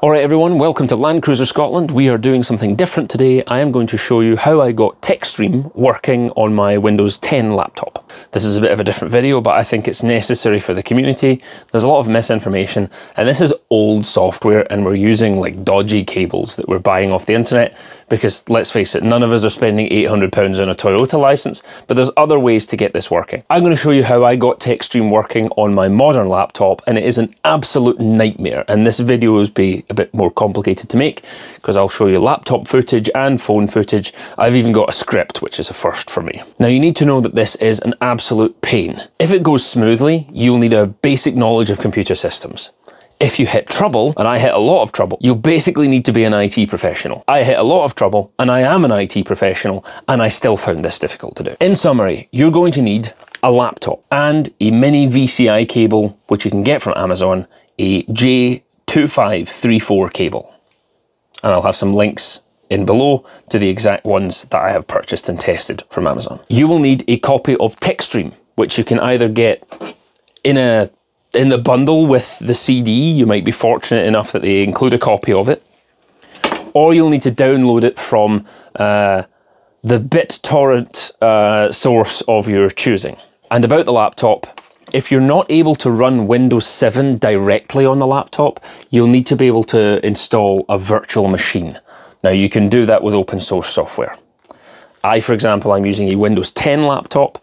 Alright everyone, welcome to Land Cruiser Scotland. We are doing something different today. I am going to show you how I got TechStream working on my Windows 10 laptop. This is a bit of a different video, but I think it's necessary for the community. There's a lot of misinformation, and this is old software, and we're using like dodgy cables that we're buying off the internet, because let's face it, none of us are spending £800 on a Toyota license, but there's other ways to get this working. I'm going to show you how I got TechStream working on my modern laptop, and it is an absolute nightmare, and this video will be a bit more complicated to make because I'll show you laptop footage and phone footage. I've even got a script, which is a first for me. Now you need to know that this is an absolute pain. If it goes smoothly, you'll need a basic knowledge of computer systems. If you hit trouble, and I hit a lot of trouble, you'll basically need to be an IT professional. I hit a lot of trouble, and I am an IT professional, and I still found this difficult to do. In summary, you're going to need a laptop and a mini VCI cable, which you can get from Amazon, a J 2534 cable. And I'll have some links in below to the exact ones that I have purchased and tested from Amazon. You will need a copy of TechStream, which you can either get in a in the bundle with the CD. You might be fortunate enough that they include a copy of it, or you'll need to download it from uh, the BitTorrent uh, source of your choosing. And about the laptop, if you're not able to run Windows 7 directly on the laptop, you'll need to be able to install a virtual machine. Now you can do that with open source software. I, for example, I'm using a Windows 10 laptop,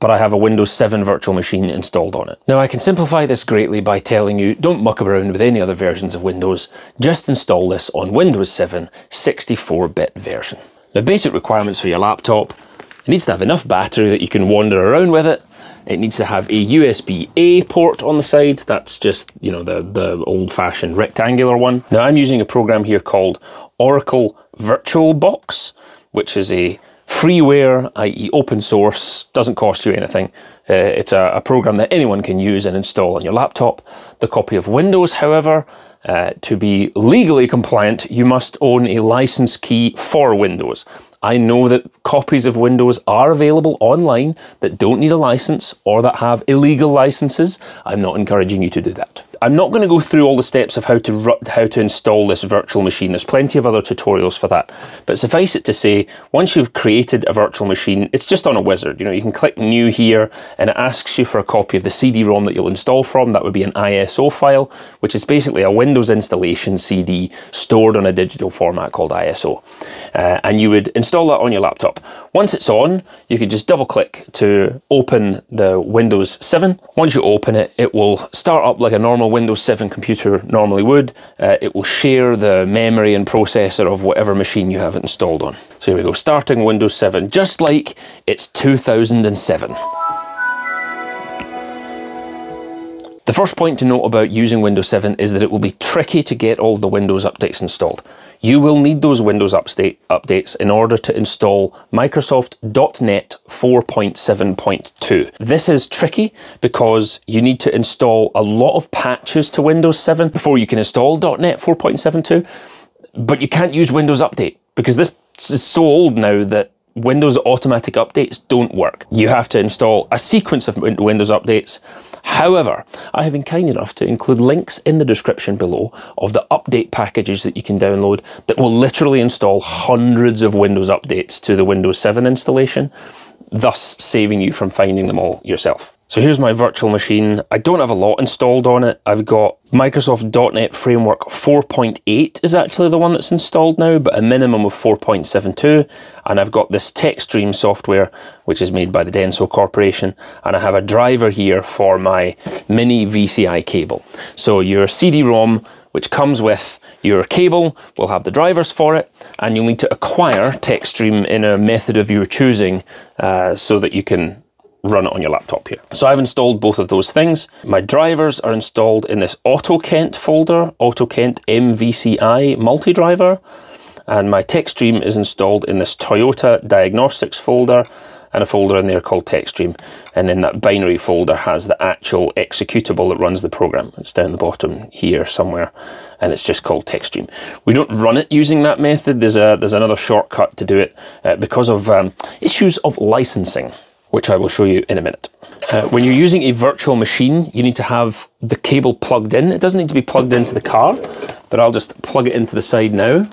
but I have a Windows 7 virtual machine installed on it. Now I can simplify this greatly by telling you don't muck around with any other versions of Windows, just install this on Windows 7 64-bit version. The basic requirements for your laptop, it needs to have enough battery that you can wander around with it, it needs to have a USB-A port on the side. That's just, you know, the, the old-fashioned rectangular one. Now I'm using a program here called Oracle VirtualBox, which is a freeware, i.e. open source, doesn't cost you anything. Uh, it's a, a, program that anyone can use and install on your laptop. The copy of Windows, however, uh, to be legally compliant, you must own a license key for Windows. I know that copies of Windows are available online that don't need a license or that have illegal licenses. I'm not encouraging you to do that. I'm not going to go through all the steps of how to how to install this virtual machine. There's plenty of other tutorials for that. But suffice it to say, once you've created a virtual machine, it's just on a wizard. You know, you can click new here and it asks you for a copy of the CD-ROM that you'll install from. That would be an ISO file, which is basically a Windows installation CD stored on a digital format called ISO. Uh, and you would install that on your laptop. Once it's on, you can just double click to open the Windows 7. Once you open it, it will start up like a normal Windows 7 computer normally would. Uh, it will share the memory and processor of whatever machine you have it installed on. So here we go, starting Windows 7, just like it's 2007. The first point to note about using Windows 7 is that it will be tricky to get all the Windows updates installed. You will need those Windows update, updates in order to install Microsoft .NET 4.7.2. This is tricky because you need to install a lot of patches to Windows 7 before you can install .NET 4.72, but you can't use Windows Update because this is so old now that Windows automatic updates don't work. You have to install a sequence of Windows updates. However, I have been kind enough to include links in the description below of the update packages that you can download that will literally install hundreds of Windows updates to the Windows 7 installation, thus saving you from finding them all yourself. So here's my virtual machine. I don't have a lot installed on it. I've got Microsoft .NET Framework 4.8 is actually the one that's installed now, but a minimum of 4.72. And I've got this TechStream software, which is made by the Denso Corporation. And I have a driver here for my mini VCI cable. So your CD-ROM, which comes with your cable, will have the drivers for it, and you'll need to acquire TechStream in a method of your choosing uh, so that you can run it on your laptop here. So I've installed both of those things. My drivers are installed in this AutoKent folder, AutoKent MVCI multi-driver, and my TechStream is installed in this Toyota Diagnostics folder, and a folder in there called TechStream. And then that binary folder has the actual executable that runs the program. It's down the bottom here somewhere, and it's just called TechStream. We don't run it using that method. There's a there's another shortcut to do it uh, because of um, issues of licensing which I will show you in a minute. Uh, when you're using a virtual machine, you need to have the cable plugged in. It doesn't need to be plugged into the car, but I'll just plug it into the side now.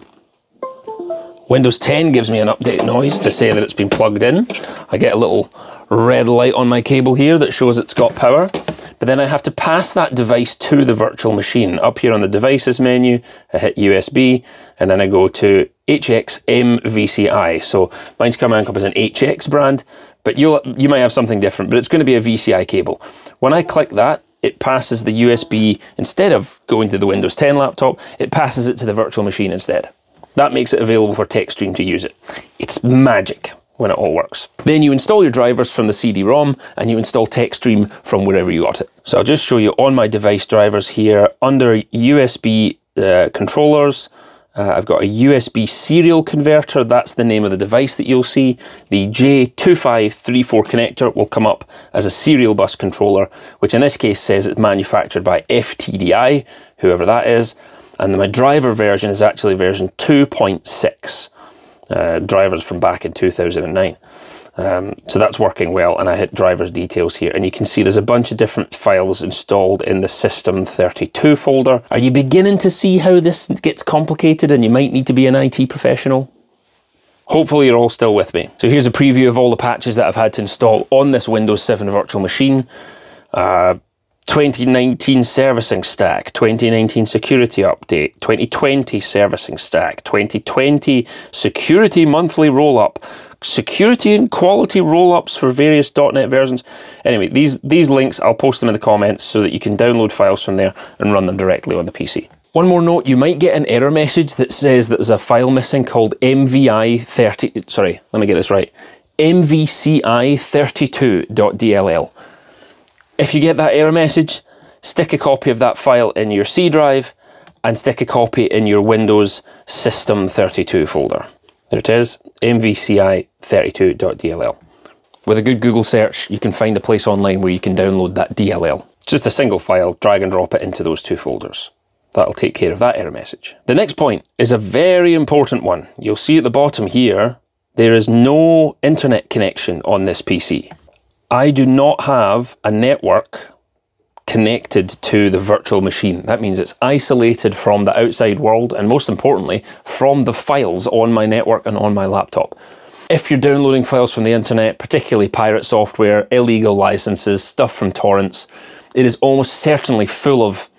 Windows 10 gives me an update noise to say that it's been plugged in. I get a little red light on my cable here that shows it's got power. But then I have to pass that device to the virtual machine. Up here on the devices menu, I hit USB, and then I go to HX MVCI. So mine's coming up as an HX brand, but you'll, you might have something different, but it's going to be a VCI cable. When I click that, it passes the USB, instead of going to the Windows 10 laptop, it passes it to the virtual machine instead. That makes it available for TechStream to use it. It's magic when it all works. Then you install your drivers from the CD-ROM and you install TechStream from wherever you got it. So I'll just show you on my device drivers here under USB uh, controllers. Uh, I've got a USB serial converter, that's the name of the device that you'll see. The J2534 connector will come up as a serial bus controller, which in this case says it's manufactured by FTDI, whoever that is. And my driver version is actually version 2.6 uh, drivers from back in 2009 um, so that's working well and I hit drivers details here and you can see there's a bunch of different files installed in the system32 folder are you beginning to see how this gets complicated and you might need to be an IT professional Hopefully you're all still with me. So here's a preview of all the patches that I've had to install on this Windows 7 virtual machine. Uh, 2019 servicing stack, 2019 security update, 2020 servicing stack, 2020 security monthly roll-up, security and quality roll-ups for various .NET versions. Anyway, these, these links, I'll post them in the comments so that you can download files from there and run them directly on the PC. One more note, you might get an error message that says that there's a file missing called MVI30, sorry, let me get this right, MVCI32.dll. If you get that error message, stick a copy of that file in your C drive and stick a copy in your Windows System 32 folder. There it is, mvci32.dll. With a good Google search, you can find a place online where you can download that DLL. Just a single file, drag and drop it into those two folders. That'll take care of that error message. The next point is a very important one. You'll see at the bottom here, there is no internet connection on this PC. I do not have a network connected to the virtual machine. That means it's isolated from the outside world and most importantly, from the files on my network and on my laptop. If you're downloading files from the internet, particularly pirate software, illegal licenses, stuff from torrents, it is almost certainly full of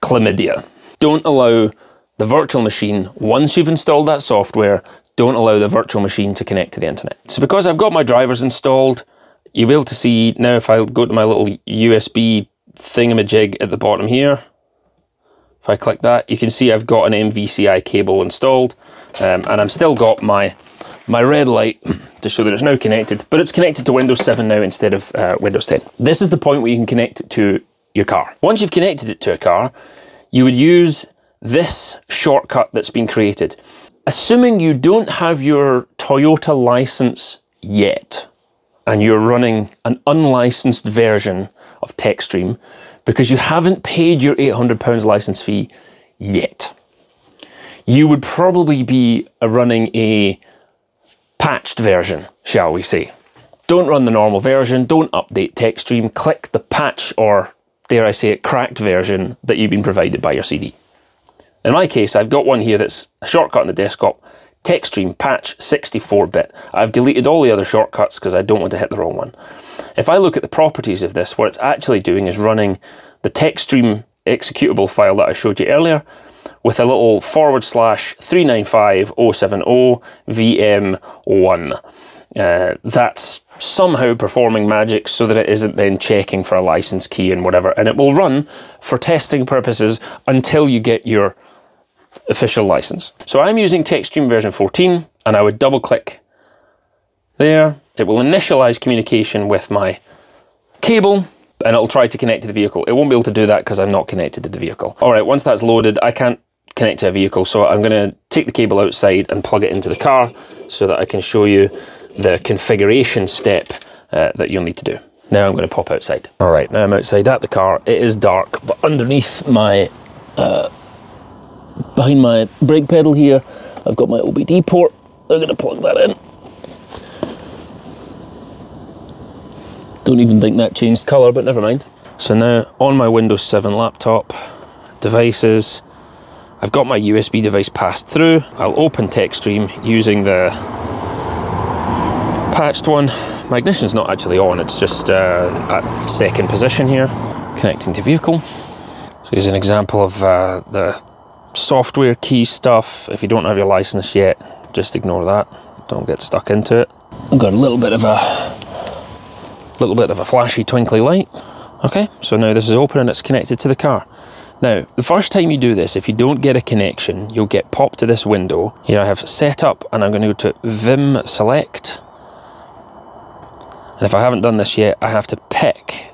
chlamydia. Don't allow the virtual machine, once you've installed that software, don't allow the virtual machine to connect to the internet. So because I've got my drivers installed, you'll be able to see now if I go to my little USB thingamajig at the bottom here, if I click that, you can see I've got an MVCI cable installed um, and I've still got my my red light to show that it's now connected, but it's connected to Windows 7 now instead of uh, Windows 10. This is the point where you can connect it to your car. Once you've connected it to a car, you would use this shortcut that's been created. Assuming you don't have your Toyota license yet, and you're running an unlicensed version of TechStream because you haven't paid your £800 license fee yet. You would probably be running a patched version, shall we say. Don't run the normal version, don't update TechStream, click the patch or, dare I say it, cracked version that you've been provided by your CD. In my case, I've got one here that's a shortcut on the desktop TechStream patch 64-bit. I've deleted all the other shortcuts because I don't want to hit the wrong one. If I look at the properties of this, what it's actually doing is running the TechStream executable file that I showed you earlier with a little forward slash 395070 VM1. Uh, that's somehow performing magic so that it isn't then checking for a license key and whatever, and it will run for testing purposes until you get your official license. So I'm using TechStream version 14 and I would double click there. It will initialize communication with my cable and it'll try to connect to the vehicle. It won't be able to do that because I'm not connected to the vehicle. All right, once that's loaded, I can't connect to a vehicle. So I'm going to take the cable outside and plug it into the car so that I can show you the configuration step uh, that you'll need to do. Now I'm going to pop outside. All right, now I'm outside at the car. It is dark, but underneath my uh, behind my brake pedal here, I've got my OBD port. I'm going to plug that in. Don't even think that changed colour, but never mind. So now on my Windows 7 laptop, devices, I've got my USB device passed through. I'll open TechStream using the patched one. My ignition's not actually on, it's just uh, at second position here. Connecting to vehicle. So here's an example of uh, the software key stuff. If you don't have your license yet, just ignore that. Don't get stuck into it. I've got a little bit of a little bit of a flashy twinkly light. Okay, so now this is open and it's connected to the car. Now, the first time you do this, if you don't get a connection, you'll get popped to this window. Here I have setup and I'm going to go to Vim select. And if I haven't done this yet, I have to pick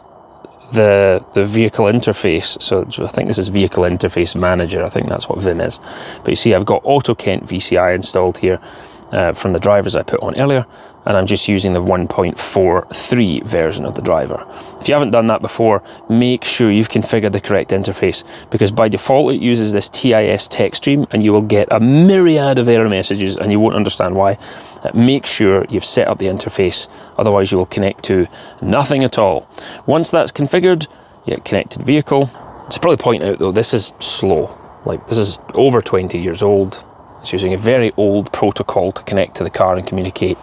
the the vehicle interface. So, I think this is vehicle interface manager. I think that's what Vim is. But you see, I've got AutoKent VCI installed here uh, from the drivers I put on earlier, and I'm just using the 1.43 version of the driver. If you haven't done that before, make sure you've configured the correct interface because by default it uses this TIS TechStream and you will get a myriad of error messages and you won't understand why. Uh, make sure you've set up the interface, otherwise you will connect to nothing at all. Once that's configured, you get connected vehicle. To probably point out though, this is slow. Like this is over 20 years old. It's using a very old protocol to connect to the car and communicate.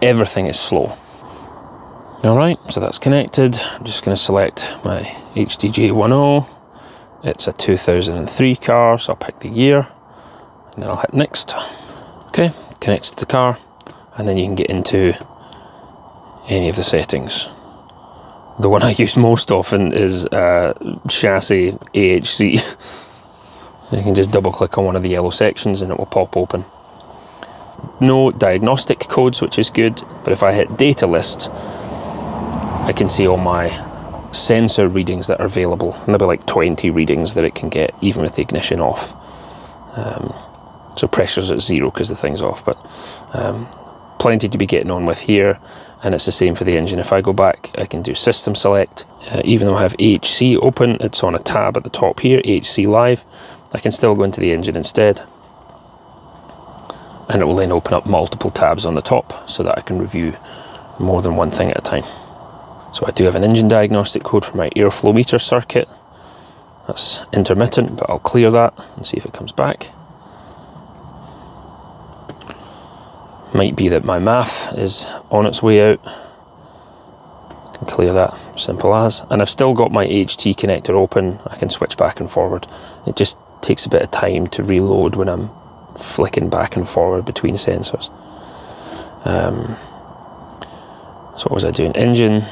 Everything is slow. All right, so that's connected. I'm just going to select my HDJ10. It's a 2003 car, so I'll pick the year and then I'll hit next. Okay, connects to the car and then you can get into any of the settings. The one I use most often is uh, chassis AHC. You can just double click on one of the yellow sections and it will pop open. No diagnostic codes, which is good, but if I hit data list, I can see all my sensor readings that are available. And there'll be like 20 readings that it can get, even with the ignition off. Um, so pressure's at zero because the thing's off, but um, plenty to be getting on with here. And it's the same for the engine. If I go back, I can do system select. Uh, even though I have HC open, it's on a tab at the top here, HC Live. I can still go into the engine instead and it will then open up multiple tabs on the top so that I can review more than one thing at a time. So I do have an engine diagnostic code for my airflow meter circuit. That's intermittent, but I'll clear that and see if it comes back. Might be that my MAF is on its way out. Can clear that, simple as. And I've still got my HT connector open. I can switch back and forward. It just takes a bit of time to reload when I'm flicking back and forward between sensors. Um, so what was I doing? Engine,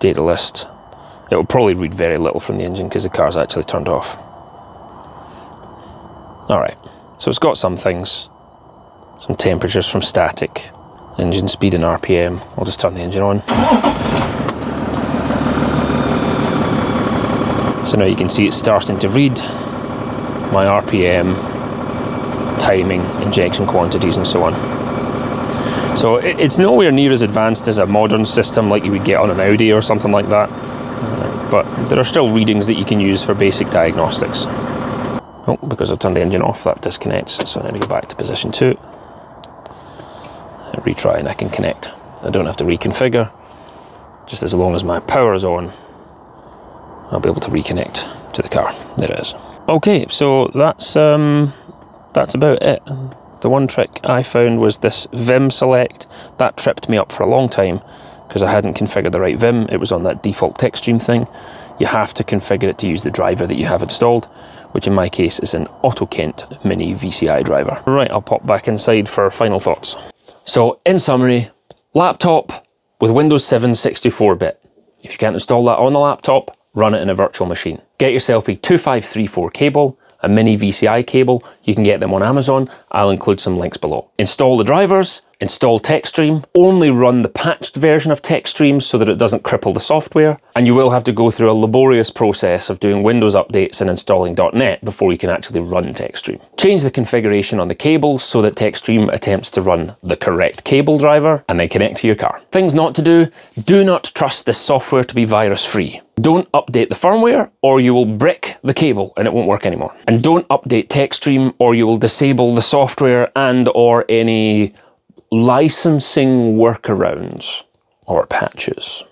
data list. It will probably read very little from the engine because the car's actually turned off. Alright, so it's got some things. Some temperatures from static. Engine speed and RPM. I'll just turn the engine on. So now you can see it's starting to read my RPM, timing, injection quantities, and so on. So it's nowhere near as advanced as a modern system like you would get on an Audi or something like that, but there are still readings that you can use for basic diagnostics. Oh, because I've turned the engine off, that disconnects, so I need to go back to position 2 and retry and I can connect. I don't have to reconfigure, just as long as my power is on, I'll be able to reconnect to the car. There it is. Okay, so that's um, that's about it. The one trick I found was this Vim select. That tripped me up for a long time because I hadn't configured the right Vim. It was on that default TechStream thing. You have to configure it to use the driver that you have installed, which in my case is an AutoKent Mini VCI driver. Right, I'll pop back inside for final thoughts. So, in summary, laptop with Windows 7 64-bit. If you can't install that on the laptop, run it in a virtual machine. Get yourself a 2534 cable, a mini VCI cable. You can get them on Amazon. I'll include some links below. Install the drivers, install TechStream, only run the patched version of TechStream so that it doesn't cripple the software, and you will have to go through a laborious process of doing Windows updates and installing .NET before you can actually run TechStream. Change the configuration on the cables so that TechStream attempts to run the correct cable driver and then connect to your car. Things not to do, do not trust this software to be virus-free. Don't update the firmware or you will brick the cable and it won't work anymore. And don't update TechStream or you will disable the software and or any licensing workarounds or patches.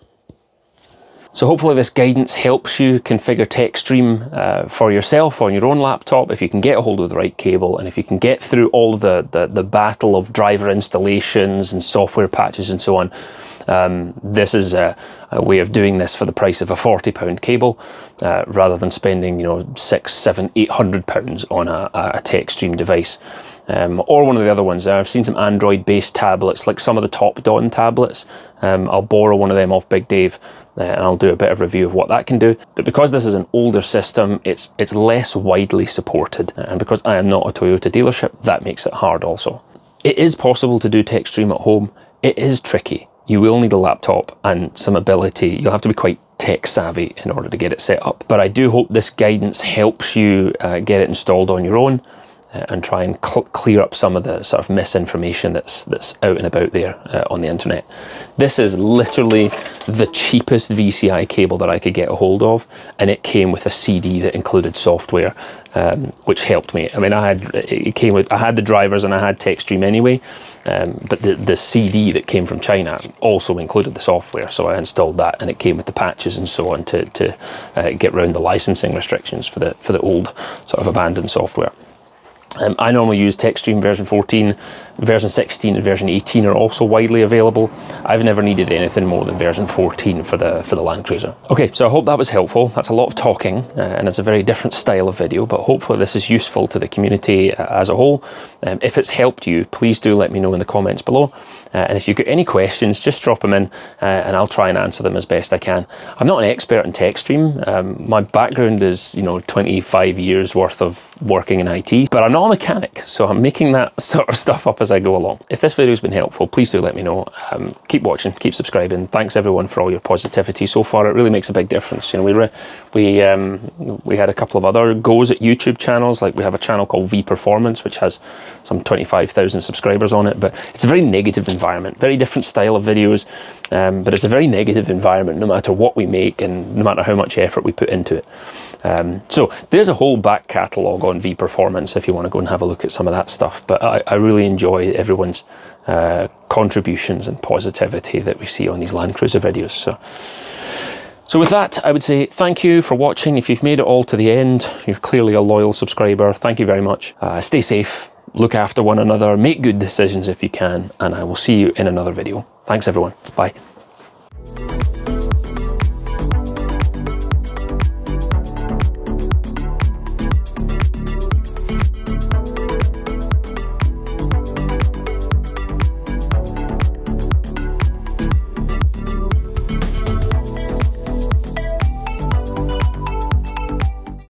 So hopefully this guidance helps you configure TechStream uh, for yourself on your own laptop if you can get a hold of the right cable and if you can get through all the, the, the battle of driver installations and software patches and so on. Um, this is a, a, way of doing this for the price of a £40 cable uh, rather than spending you know six, seven, eight hundred pounds on a, a TechStream device. Um, or one of the other ones. I've seen some Android-based tablets, like some of the Topdon tablets. Um, I'll borrow one of them off Big Dave uh, and I'll do a bit of review of what that can do. But because this is an older system, it's it's less widely supported, and because I am not a Toyota dealership, that makes it hard also. It is possible to do TechStream at home. It is tricky. You will need a laptop and some ability. You'll have to be quite tech savvy in order to get it set up. But I do hope this guidance helps you uh, get it installed on your own uh, and try and cl clear up some of the sort of misinformation that's that's out and about there uh, on the internet. This is literally the cheapest VCI cable that I could get a hold of, and it came with a CD that included software, um, which helped me. I mean, I had it came with I had the drivers and I had TechStream anyway, um, but the the CD that came from China also included the software, so I installed that, and it came with the patches and so on to to uh, get around the licensing restrictions for the for the old sort of abandoned software. Um, I normally use TechStream version 14, version 16 and version 18 are also widely available. I've never needed anything more than version 14 for the for the Land Cruiser. Okay, so I hope that was helpful. That's a lot of talking uh, and it's a very different style of video, but hopefully this is useful to the community uh, as a whole. Um, if it's helped you, please do let me know in the comments below. Uh, and if you've got any questions, just drop them in uh, and I'll try and answer them as best I can. I'm not an expert in TechStream. Um, my background is, you know, 25 years worth of working in IT, but I'm not a mechanic, so I'm making that sort of stuff up as I go along. If this video's been helpful, please do let me know. Um, keep watching, keep subscribing. Thanks everyone for all your positivity so far. It really makes a big difference. You know, we we um, we had a couple of other goes at YouTube channels. Like we have a channel called V Performance, which has some 25,000 subscribers on it, but it's a very negative environment, very different style of videos, um, but it's a very negative environment no matter what we make and no matter how much effort we put into it. Um, so there's a whole back catalogue on V Performance if you want to go and have a look at some of that stuff. But I, I really enjoy everyone's uh, contributions and positivity that we see on these Land Cruiser videos. So. So with that, I would say thank you for watching. If you've made it all to the end, you're clearly a loyal subscriber. Thank you very much. Uh, stay safe, look after one another, make good decisions if you can, and I will see you in another video. Thanks everyone. Bye.